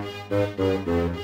Thank